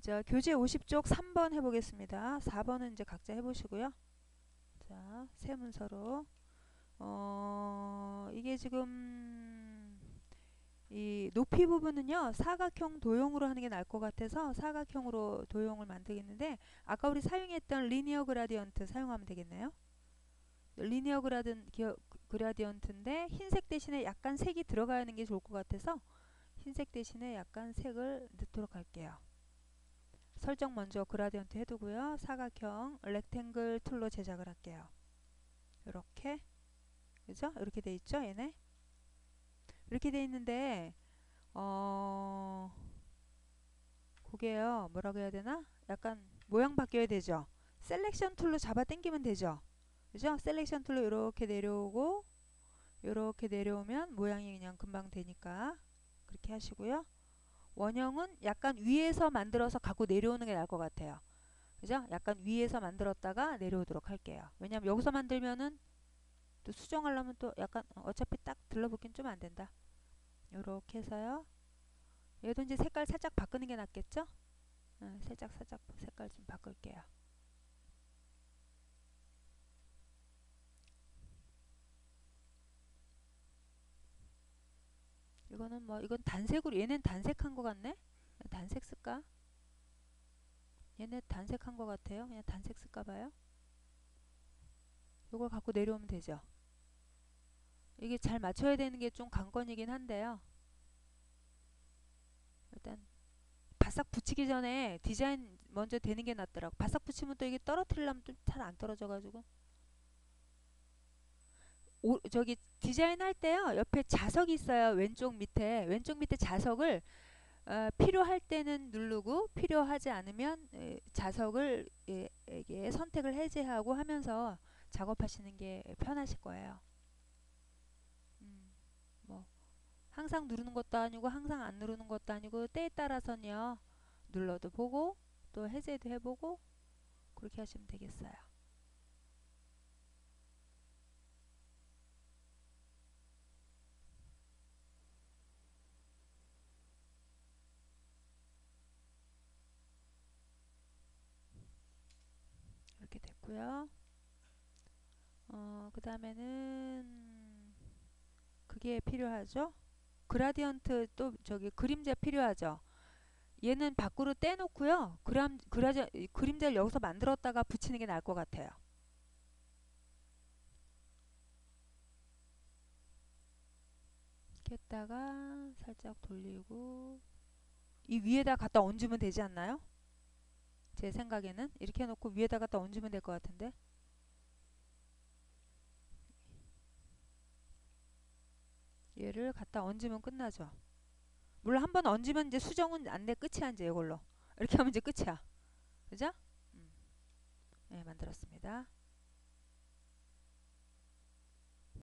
자, 교재 50쪽 3번 해보겠습니다. 4번은 이제 각자 해보시고요. 자, 세 문서로. 어, 이게 지금 이 높이 부분은요 사각형 도형으로 하는 게 나을 것 같아서 사각형으로 도형을 만들겠는데 아까 우리 사용했던 리니어 그라디언트 사용하면 되겠네요. 리니어 그라든, 기어, 그라디언트인데 흰색 대신에 약간 색이 들어가는 게 좋을 것 같아서 흰색 대신에 약간 색을 넣도록 할게요. 설정 먼저 gradient 해두고요. 사각형 rectangle tool로 제작을 할게요. 이렇게. 그죠? 이렇게 돼 있죠 얘네? 이렇게 돼 있는데 어 그게요 뭐라고 해야 되나? 약간 모양 바뀌어야 되죠? selection tool로 잡아 당기면 되죠? 그죠? selection tool로 이렇게 내려오고 이렇게 내려오면 모양이 그냥 금방 되니까 그렇게 하시고요 원형은 약간 위에서 만들어서 갖고 내려오는 게 나을 것 같아요. 그죠? 약간 위에서 만들었다가 내려오도록 할게요. 왜냐면 여기서 만들면은 또 수정하려면 또 약간 어차피 딱 들러붙긴 좀 안 된다. 요렇게 해서요. 얘도 이제 색깔 살짝 바꾸는 게 낫겠죠? 어, 살짝 살짝 색깔 좀 바꿀게요 이거는 뭐 이건 단색으로 얘는 단색한 것 같네? 단색 쓸까? 얘네 단색한 것 같아요? 그냥 단색 쓸까 봐요? 이걸 갖고 내려오면 되죠. 이게 잘 맞춰야 되는 게 좀 관건이긴 한데요. 일단 바싹 붙이기 전에 디자인 먼저 되는 게 낫더라고. 바싹 붙이면 또 이게 떨어뜨리려면 좀 잘 안 떨어져 가지고 오, 저기 디자인 할 때요 옆에 자석이 있어요 왼쪽 밑에. 왼쪽 밑에 자석을 어, 필요할 때는 누르고 필요하지 않으면 에, 자석을 에, 에, 선택을 해제하고 하면서 작업하시는 게 편하실 거예요. 음, 뭐 항상 누르는 것도 아니고 항상 안 누르는 것도 아니고 때에 따라서는요 눌러도 보고 또 해제도 해보고 그렇게 하시면 되겠어요 됐고요. 어, 그 다음에는 그게 필요하죠? 그라디언트 또 저기 그림자 필요하죠? 얘는 밖으로 떼놓고요. 그람, 그라저, 그림자를 여기서 만들었다가 붙이는 게 나을 것 같아요. 했다가 살짝 돌리고 이 위에다 갖다 얹으면 되지 않나요? 제 생각에는 이렇게 해놓고 위에다 갖다 얹으면 될 것 같은데? 얘를 갖다 얹으면 끝나죠. 물론 한 번 얹으면 이제 수정은 안 돼 끝이야 이제 이걸로. 이렇게 하면 이제 끝이야. 그죠? 음. 네 만들었습니다